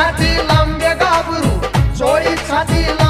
छाती लंबे गाबरू चोरी छाती लांबे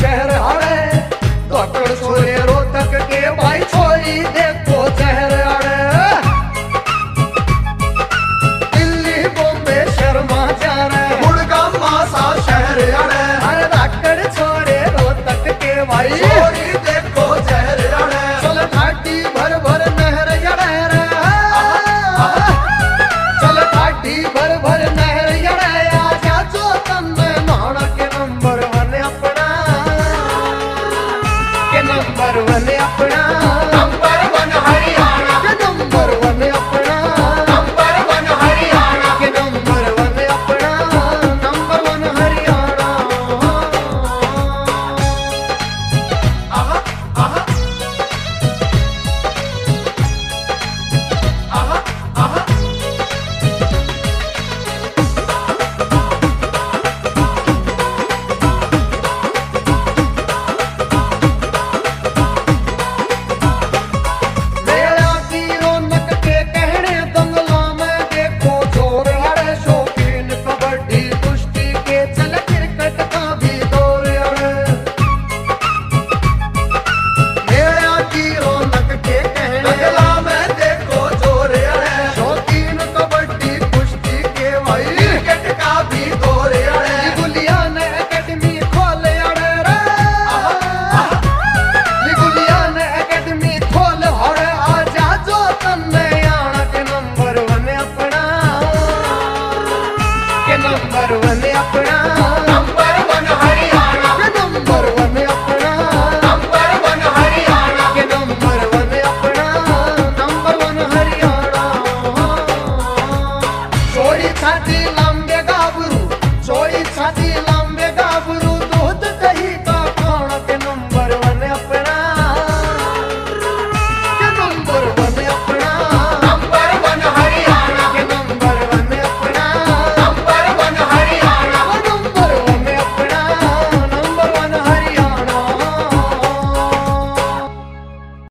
शहर आड़े दौड़ छोरे रोतक के भाई छोरी देखो शहर आड़े। दिल्ली बॉम्बे शर्मा जा रहे मुड़गा मासा शहर आड़े। हर दौड़ छोरे रोतक के भाई ਵੱਲ ਆਪਣਾ। छाती लांबे गाबरू सोळी छाती लांबे